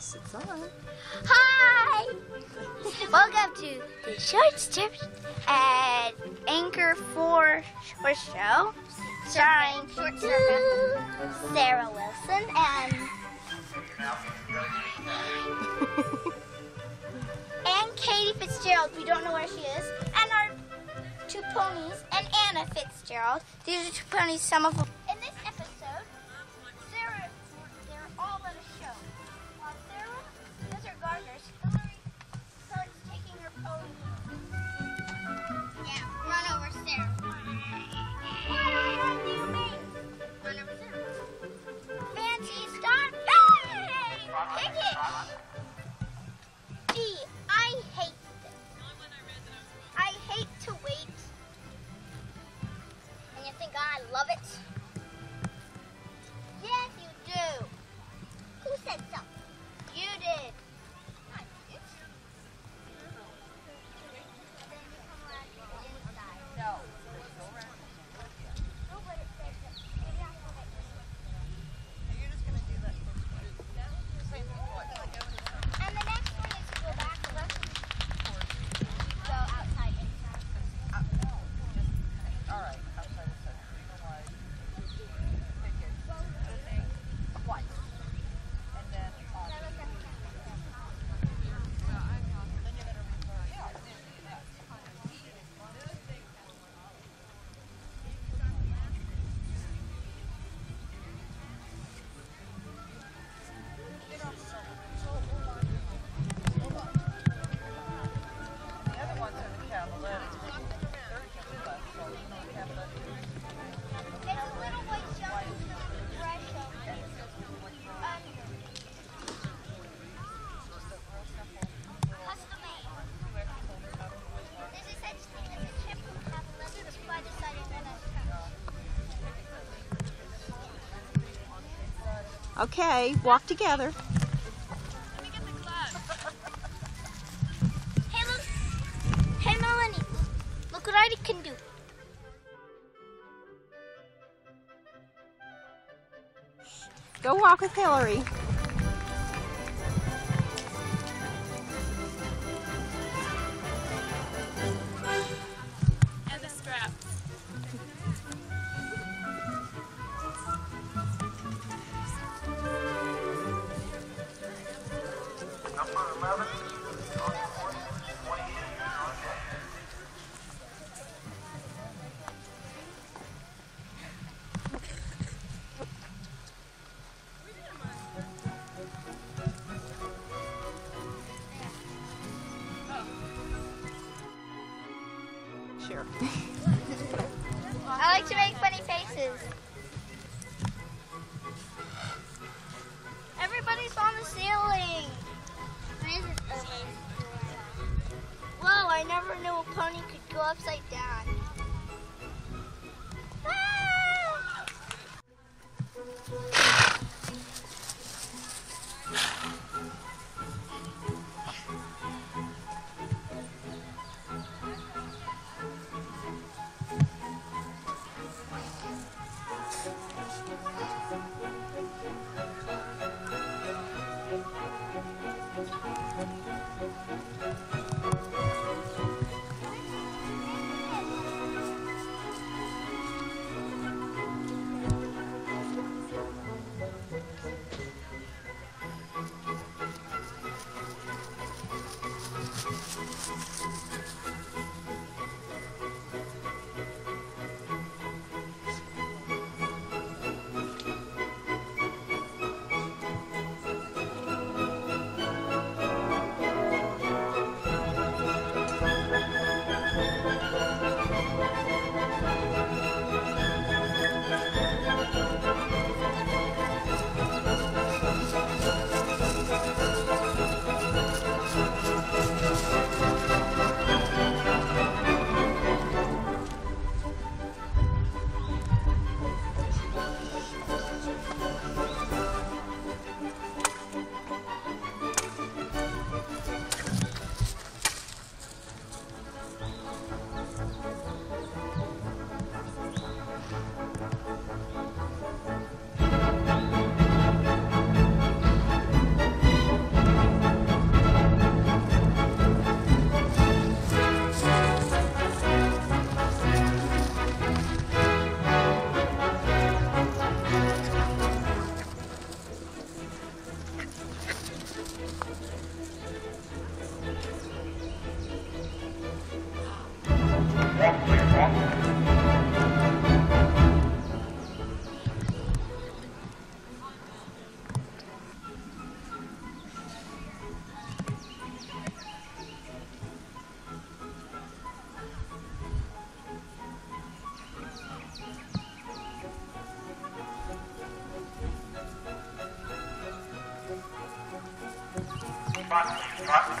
It's on. Hi! Welcome to the Short Strips at Anchor 4 Short Show, starring Short Sarah Willson and and Katie Fitzgerald. We don't know where she is, and our two ponies and Anna Fitzgerald. These are two ponies. Some of them. Think I love it? Yes, you do. Who said so? You did. Okay, walk together. Hey, look. Hey, Melanie. Look what I can do. Go walk with Hillary. Trot, trot.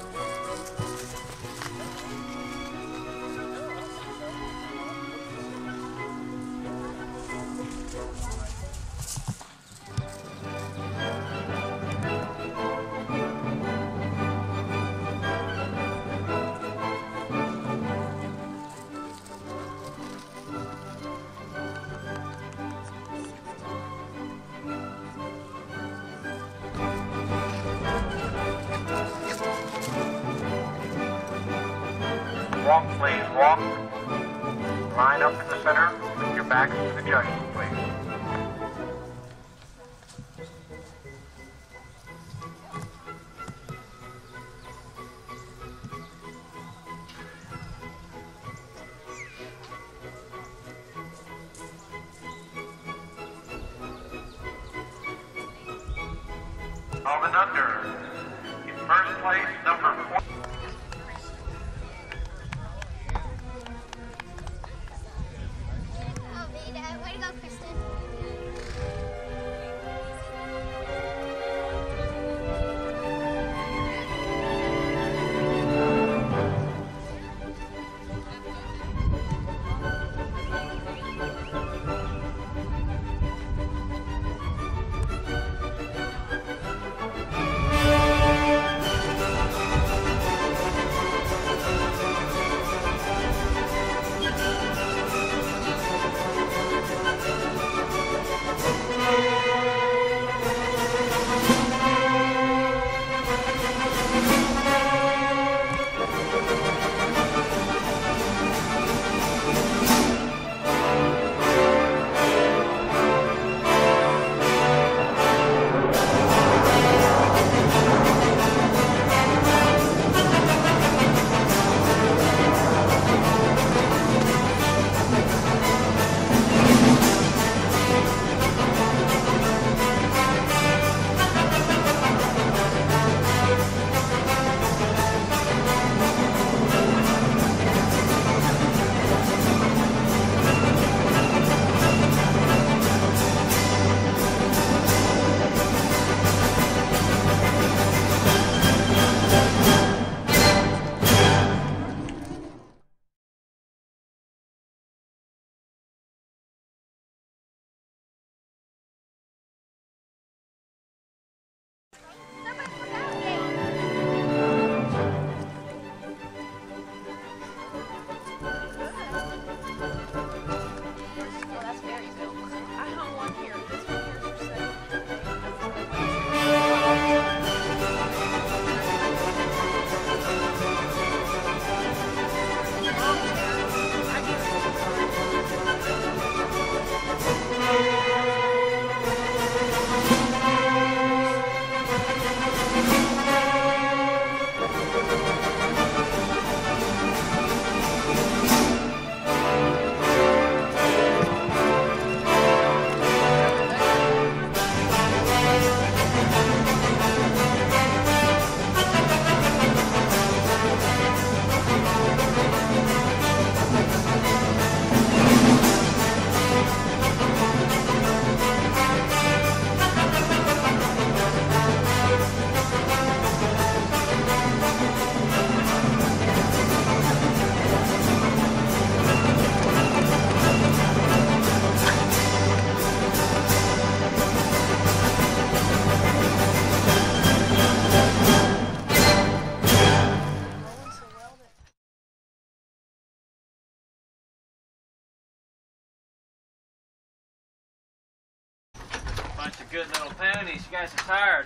Alvin Under. In first place,